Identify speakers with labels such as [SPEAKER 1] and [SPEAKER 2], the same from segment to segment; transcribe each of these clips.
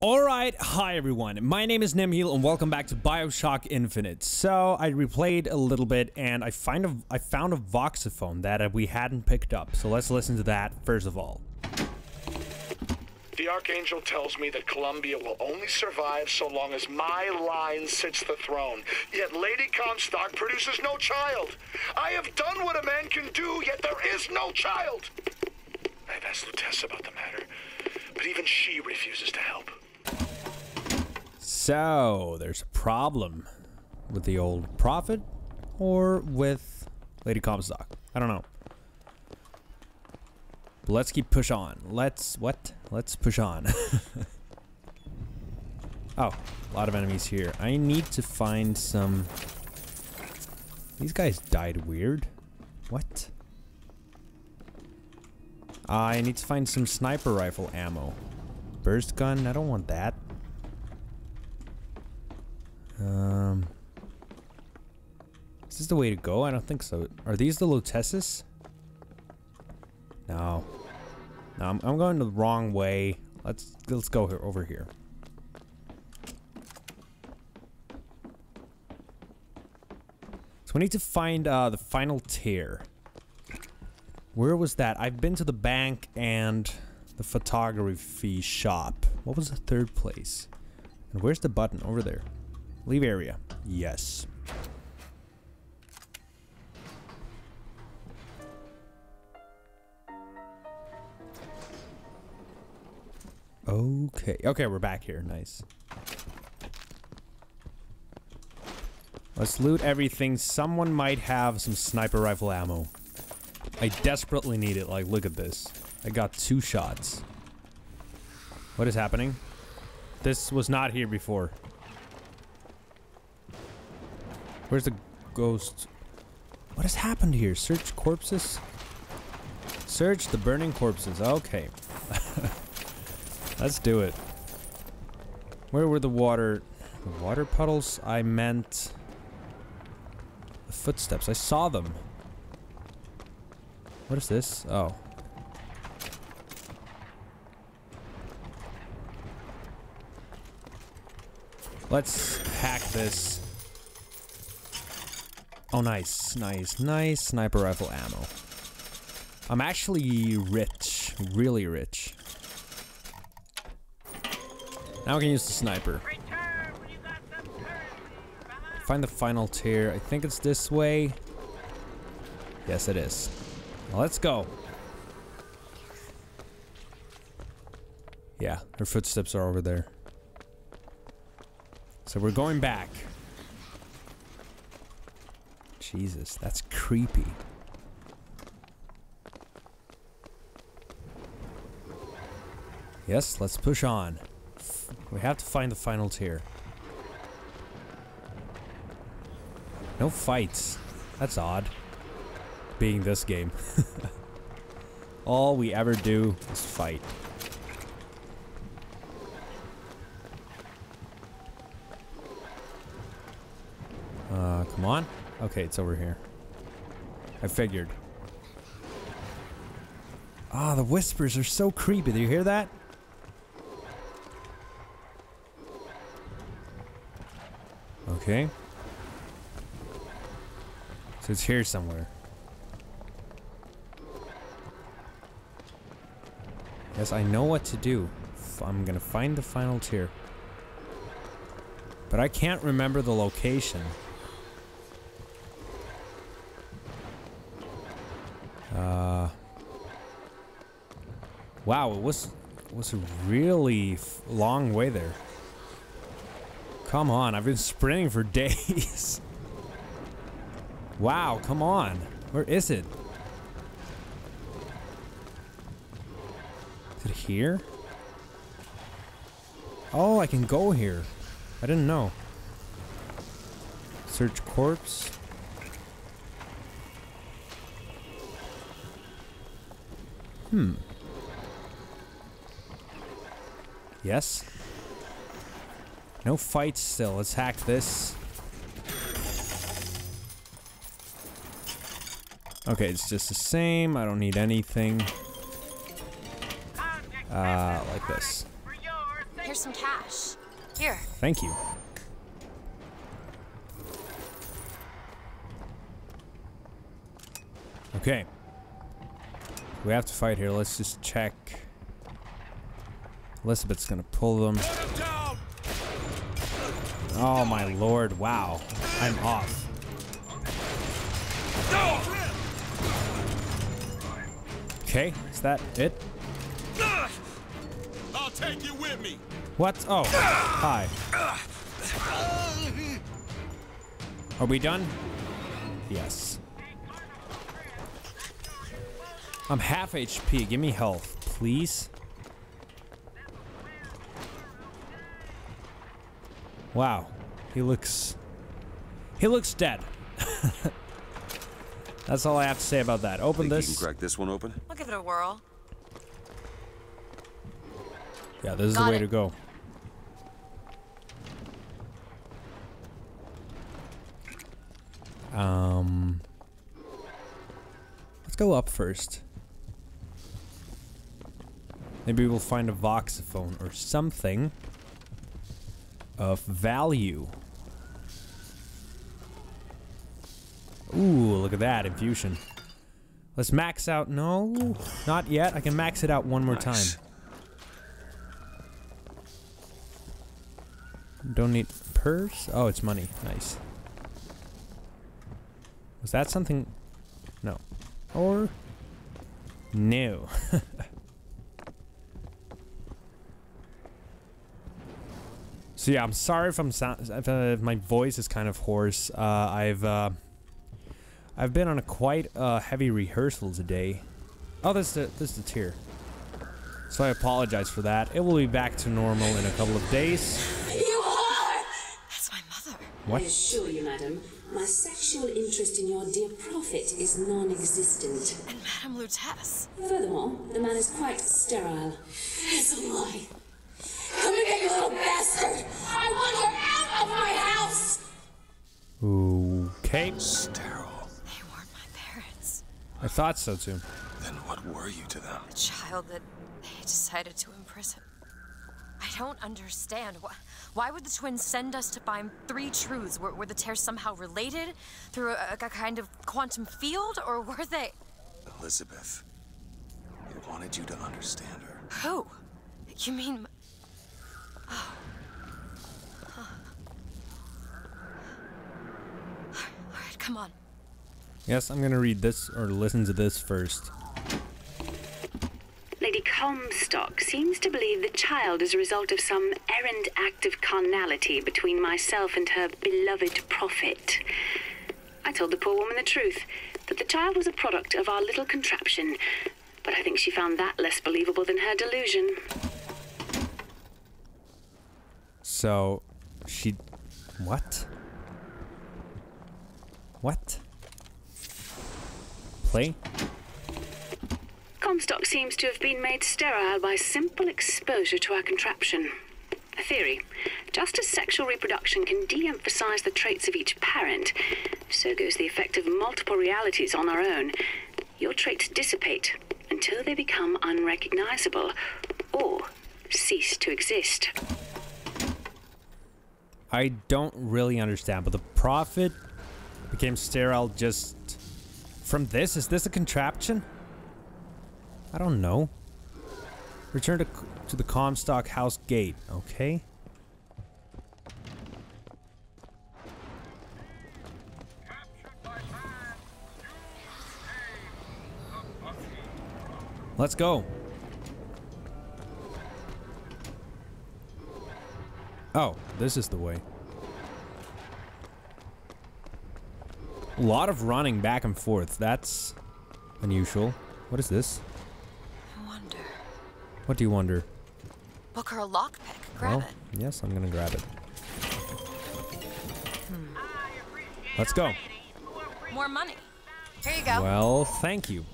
[SPEAKER 1] Alright, hi everyone. My name is Nimheal and welcome back to Bioshock Infinite. So, I replayed a little bit and I find a, I found a voxophone that uh, we hadn't picked up. So let's listen to that first of all.
[SPEAKER 2] The Archangel tells me that Columbia will only survive so long as my line sits the throne. Yet Lady Comstock produces no child. I have done what a man can do, yet there is no child. I've asked Lutece about the matter, but even she refuses to help.
[SPEAKER 1] So, there's a problem with the old prophet or with Lady Comstock. I don't know. But let's keep push on. Let's, what? Let's push on. oh, a lot of enemies here. I need to find some... These guys died weird. What? Ah, I need to find some sniper rifle ammo. Burst gun? I don't want that. Um, is this the way to go? I don't think so. Are these the Luteces? No. No, I'm, I'm going the wrong way. Let's let's go here over here. So we need to find uh, the final tear. Where was that? I've been to the bank and the photography shop. What was the third place? And where's the button? Over there. Leave area. Yes. Okay. Okay, we're back here. Nice. Let's loot everything. Someone might have some sniper rifle ammo. I desperately need it. Like, look at this. I got two shots. What is happening? This was not here before. Where's the ghost? What has happened here? Search corpses? Search the burning corpses. Okay. Let's do it. Where were the water... The water puddles? I meant... The footsteps. I saw them. What is this? Oh. Let's hack this. Oh, nice, nice, nice sniper rifle ammo. I'm actually rich, really rich. Now I can use the sniper. Find the final tear. I think it's this way. Yes, it is. Let's go. Yeah, her footsteps are over there. So we're going back. Jesus, that's creepy. Yes, let's push on. We have to find the final tier. No fights. That's odd. Being this game. All we ever do is fight. Uh, come on. Okay, it's over here. I figured. Ah, oh, the whispers are so creepy. Do you hear that? Okay. So it's here somewhere. Yes, I know what to do. I'm gonna find the final tier. But I can't remember the location. Uh, wow, it was it was a really long way there. Come on, I've been sprinting for days. wow, come on. Where is it? Is it here? Oh, I can go here. I didn't know. Search corpse. Hmm. Yes. No fights still. Let's hack this. Okay, it's just the same. I don't need anything. Uh, like this.
[SPEAKER 3] Here's some cash. Here.
[SPEAKER 1] Thank you. Okay. We have to fight here. Let's just check. Elizabeth's gonna pull them. Oh my lord, wow. I'm off. Okay, is that it?
[SPEAKER 4] I'll take you with me.
[SPEAKER 1] What? Oh, hi. Are we done? Yes. I'm half HP. Give me health, please. Wow. He looks... He looks dead. That's all I have to say about that. Open
[SPEAKER 5] Think you
[SPEAKER 1] this.
[SPEAKER 5] can crack this one open?
[SPEAKER 3] I'll give it a whirl.
[SPEAKER 1] Yeah, this is the way
[SPEAKER 3] it.
[SPEAKER 1] to go. Um, let's go up first. Maybe we'll find a voxophone or something of value. Ooh, look at that infusion. Let's max out. No, not yet. I can max it out one more
[SPEAKER 5] Nice.
[SPEAKER 1] time. Don't need purse? Oh, it's money. Nice. Was that something? No. Or? No. so yeah, I'm sorry if I'm sound if, uh, if my voice is kind of hoarse. Uh, I've uh, I've been on a quite uh, heavy rehearsal today. Oh, this is the, this is the tier. So I apologize for that. It will be back to normal in a couple of days.
[SPEAKER 6] You are!
[SPEAKER 3] That's my mother.
[SPEAKER 1] What?
[SPEAKER 6] I assure you, madam, my sexual interest in your dear prophet is non-existent.
[SPEAKER 3] And Madame Lutece.
[SPEAKER 6] Furthermore, the man is quite sterile. It's a lie.
[SPEAKER 1] Okay.
[SPEAKER 5] Sterile.
[SPEAKER 3] They weren't my parents.
[SPEAKER 1] I thought so too.
[SPEAKER 5] Then what were you to them?
[SPEAKER 3] The child that they decided to imprison. I don't understand. Why, why would the twins send us to find three truths? Were, were the tears somehow related through a, a kind of quantum field, or were they.
[SPEAKER 5] Elizabeth. They wanted you to understand her.
[SPEAKER 3] Who? You mean. Oh. Huh. Alright, come on.
[SPEAKER 1] Yes, I'm gonna read this or listen to this first.
[SPEAKER 7] Lady Comstock seems to believe the child is a result of some errant act of carnality between myself and her beloved prophet. I told the poor woman the truth, that the child was a product of our little contraption, but I think she found that less believable than her delusion.
[SPEAKER 1] So, she. What? What? Play?
[SPEAKER 7] Comstock seems to have been made sterile by simple exposure to our contraption. A theory. Just as sexual reproduction can de emphasize the traits of each parent, so goes the effect of multiple realities on our own. Your traits dissipate until they become unrecognizable or cease to exist.
[SPEAKER 1] I don't really understand, but the prophet became sterile just from this? Is this a contraption? I don't know. Return to, to the Comstock House gate, okay? Let's go. Oh, this is the way. A lot of running back and forth. That's unusual. What is this?
[SPEAKER 3] I wonder.
[SPEAKER 1] What do you wonder?
[SPEAKER 3] Booker a lockpick. Grab
[SPEAKER 1] well,
[SPEAKER 3] it.
[SPEAKER 1] yes, I'm gonna grab it. Hmm. Let's go.
[SPEAKER 3] More money. Here you go.
[SPEAKER 1] Well, thank you.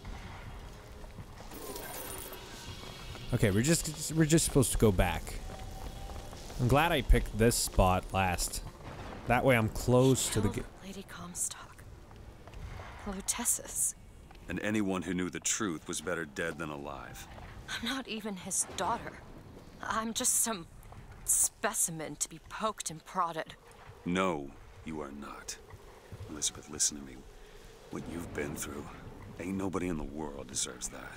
[SPEAKER 1] Okay, we're just we're just supposed to go back. I'm glad I picked this spot last. That way I'm close to the.
[SPEAKER 3] Lady Comstock. Luteces.
[SPEAKER 5] And anyone who knew the truth was better dead than alive.
[SPEAKER 3] I'm not even his daughter. I'm just some specimen to be poked and prodded.
[SPEAKER 5] No, you are not. Elizabeth, listen to me. What you've been through, ain't nobody in the world deserves that.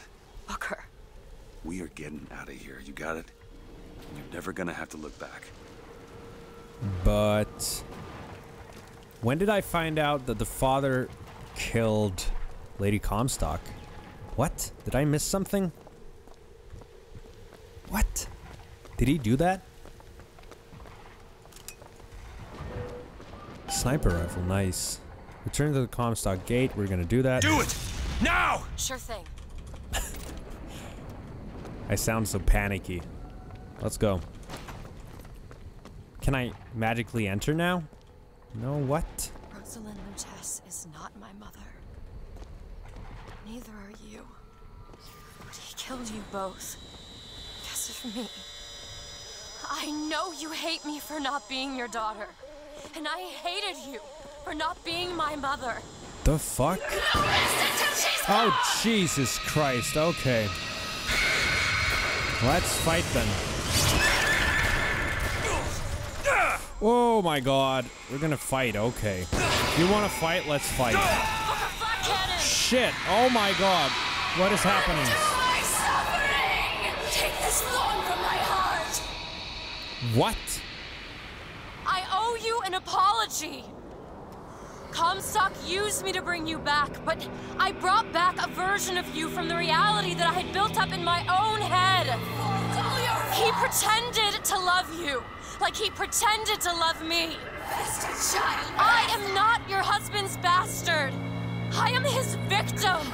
[SPEAKER 3] Booker,
[SPEAKER 5] We are getting out of here. You got it? You're never gonna have to look back.
[SPEAKER 1] But when did I find out that the father killed Lady Comstock? What? Did I miss something? What? Did he do that? Sniper rifle, nice. Return to the Comstock gate. We're gonna do that.
[SPEAKER 5] Do it! Now!
[SPEAKER 3] sure thing.
[SPEAKER 1] I sound so panicky. Let's go. Can I magically enter now? No, what?
[SPEAKER 3] Rosalind Lutece is not my mother. Neither are you. But he killed you both. Because of me. I know you hate me for not being your daughter. And I hated you for not being my mother.
[SPEAKER 1] The fuck? Oh, Jesus Christ. Okay. Let's fight then. Oh my god. We're gonna fight. Okay. If you want to fight, let's fight.
[SPEAKER 3] Booker
[SPEAKER 1] Shit. Oh my god. What is happening?
[SPEAKER 6] Take this thorn from my heart!
[SPEAKER 1] What?
[SPEAKER 3] I owe you an apology. Comstock used me to bring you back, but I brought back a version of you from the reality that I had built up in my own head. He pretended to love you, like he pretended to love me.
[SPEAKER 6] Bastard child!
[SPEAKER 3] I am not your husband's bastard. I am his victim.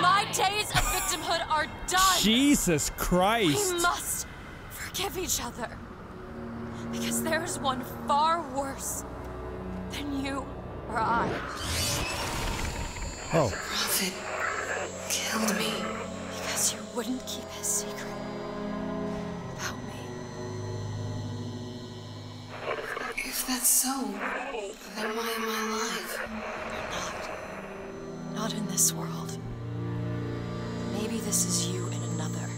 [SPEAKER 3] My days of victimhood are done.
[SPEAKER 1] Jesus Christ.
[SPEAKER 3] We must forgive each other. Because there is one far worse than you or I.
[SPEAKER 1] Oh.
[SPEAKER 6] The Prophet killed me.
[SPEAKER 3] Because you wouldn't keep his secret
[SPEAKER 6] If that's so, then why am I alive?
[SPEAKER 3] Not in this world. Maybe this is you in another.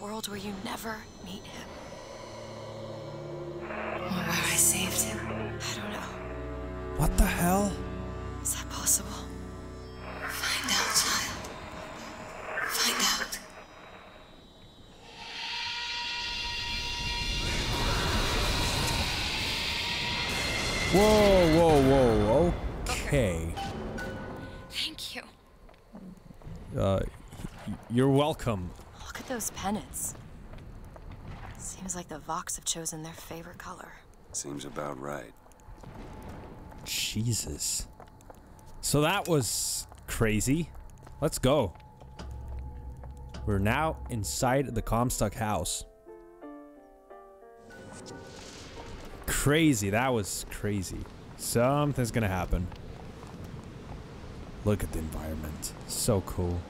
[SPEAKER 3] A world where you never meet him.
[SPEAKER 6] Or where I saved him?
[SPEAKER 3] I don't know.
[SPEAKER 1] What the hell? Okay.
[SPEAKER 3] Thank you.
[SPEAKER 1] Uh, you're welcome.
[SPEAKER 3] Look at those pennants. Seems like the Vox have chosen their favorite color.
[SPEAKER 5] Seems about right.
[SPEAKER 1] Jesus. So that was crazy. Let's go. We're now inside the Comstock house. Crazy. That was crazy. Something's gonna happen. Look at the environment. So cool.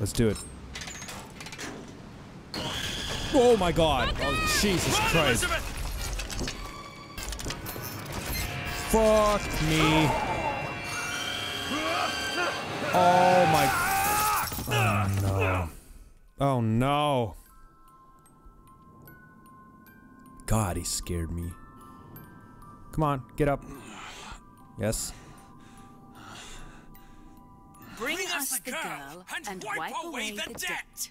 [SPEAKER 1] Let's do it. Oh my god. Oh, Jesus Christ. Fuck me. Oh my. Oh no. Oh no. God, he scared me. Come on, get up. Yes.
[SPEAKER 7] Bring us the girl and wipe away the debt.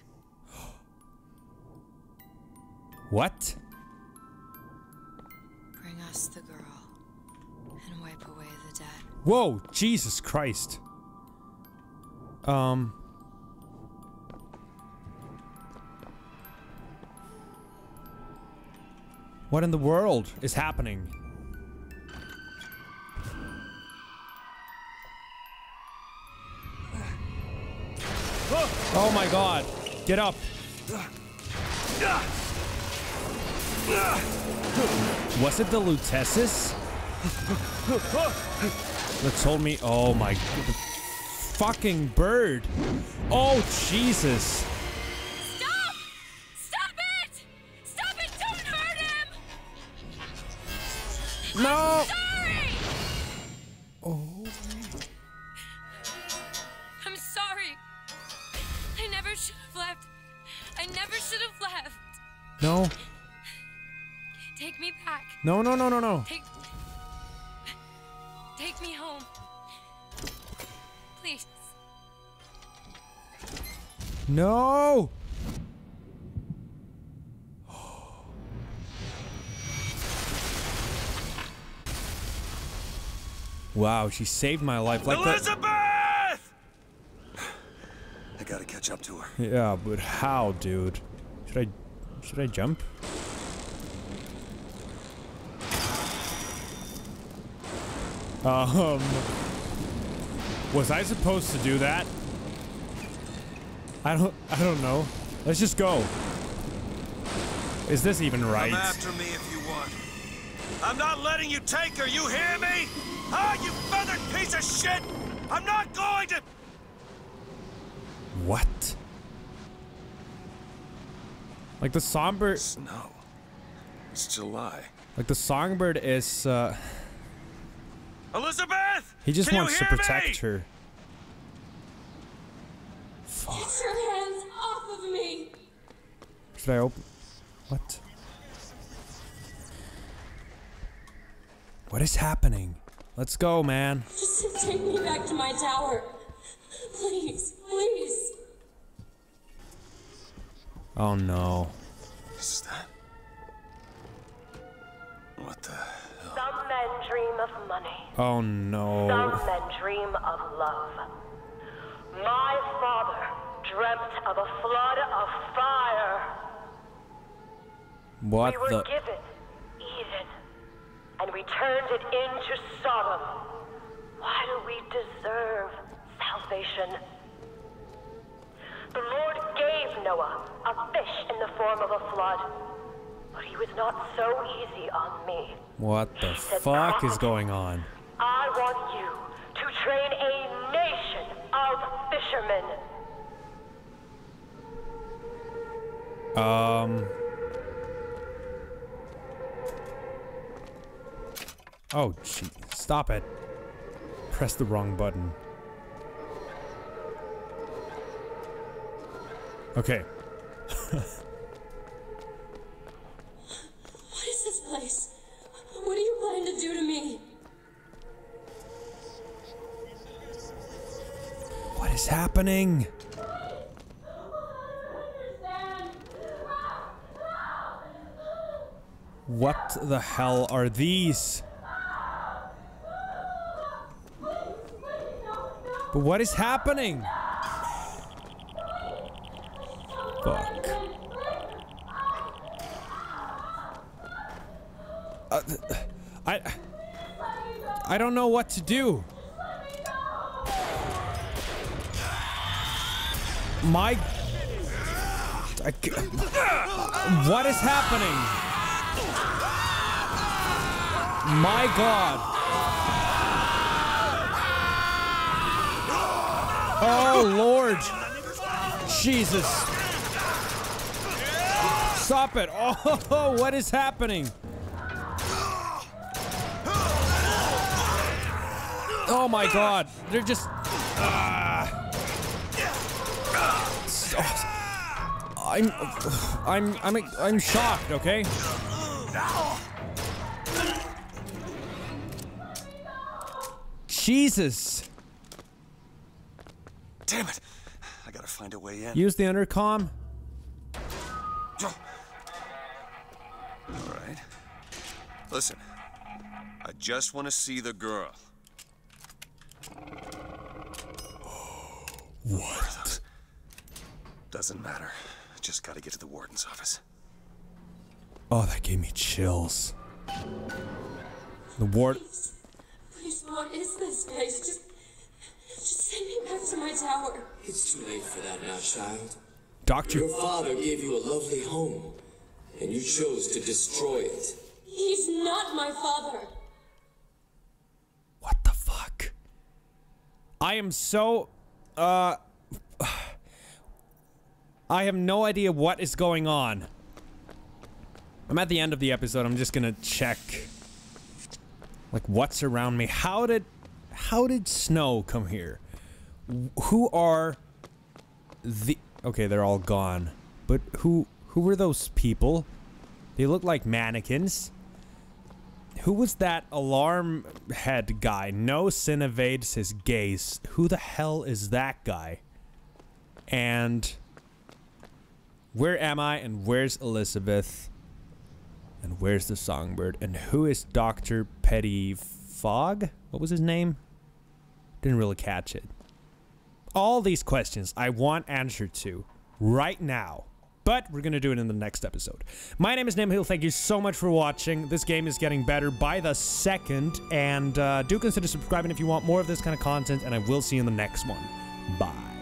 [SPEAKER 1] What?
[SPEAKER 3] Bring us the girl and wipe away the debt.
[SPEAKER 1] Whoa, Jesus Christ. Um. What in the world is happening? Oh my god. Get up. Was it the Luteces? that told me. Oh my. The fucking bird. Oh, Jesus.
[SPEAKER 3] Stop! Stop it! Stop it! Don't hurt him!
[SPEAKER 1] No!
[SPEAKER 3] Sorry!
[SPEAKER 1] No, no, no, no, no.
[SPEAKER 8] Take. Take me home. Please.
[SPEAKER 1] No! Wow, she saved my life like that.
[SPEAKER 5] Elizabeth! I gotta catch up to her.
[SPEAKER 1] Yeah, but how, dude? Should I should I jump? Um Was I supposed to do that? I don't I don't know. Let's just go. Is this even right?
[SPEAKER 5] Come after me if you want. I'm not letting you take her, you hear me? Ah, you feathered piece of shit! I'm not going to...
[SPEAKER 1] What? Like the songbird
[SPEAKER 5] Snow. It's July.
[SPEAKER 1] like the songbird is uh
[SPEAKER 5] Elizabeth!
[SPEAKER 1] he just
[SPEAKER 5] Can
[SPEAKER 1] wants to protect
[SPEAKER 5] me?
[SPEAKER 1] her.
[SPEAKER 9] Get your hands off of me!
[SPEAKER 1] Should I open What? What is happening? Let's go, man.
[SPEAKER 9] Just take me back to my tower. Please, please.
[SPEAKER 1] Oh no.
[SPEAKER 5] Is that...
[SPEAKER 3] dream of money.
[SPEAKER 1] Oh
[SPEAKER 3] Some
[SPEAKER 1] no.
[SPEAKER 3] men dream of love. My father dreamt of a flood of fire.
[SPEAKER 1] What
[SPEAKER 3] we were
[SPEAKER 1] the
[SPEAKER 3] given Eden, and we turned it into Sodom. Why do we deserve salvation? The Lord gave Noah a fish in the form of a flood, but he was not so easy on me.
[SPEAKER 1] What the
[SPEAKER 3] said
[SPEAKER 1] fuck is going on?
[SPEAKER 3] I want you to train a nation of fishermen.
[SPEAKER 1] Um Oh gee. Stop it. Press the wrong button. Okay. happening? What the hell are these? But what is happening? Fuck. Uh, I I don't know what to do. My What is happening? My god. Oh lord. Jesus. Stop it. Oh, what is happening? Oh my god. They're just ah. So- oh, I'm I'm I'm I'm shocked, okay? Jesus.
[SPEAKER 5] Damn it! I gotta find a way in.
[SPEAKER 1] Use the intercom.
[SPEAKER 5] Alright. Listen. I just want to see the girl. What? Doesn't matter. Just gotta get to the warden's office.
[SPEAKER 1] Oh, that gave me chills. The ward
[SPEAKER 9] Please, what is this place? Just, just send me back to my tower.
[SPEAKER 10] It's too late for that now, child.
[SPEAKER 1] Doctor
[SPEAKER 10] Your father gave you a lovely home, and you chose to destroy it.
[SPEAKER 9] He's not my father.
[SPEAKER 1] What the fuck? I am so uh I have no idea what is going on. I'm at the end of the episode. I'm just to check like what's around me. How did how did snow come here? Who are the Okay, they're all gone. But who who were those people? They look like mannequins. Who was that alarm head guy? No sin evades his gaze. Who the hell is that guy? And where am I and where's Elizabeth? And where's the songbird? And who is Dr. Pettifog? What was his name? Didn't really catch it. All these questions I want answered to right now. But we're going to do it in the next episode. My name is Nimheal. Thank you so much for watching. This game is getting better by the second. And uh, do consider subscribing if you want more of this kind of content. And I will see you in the next one. Bye.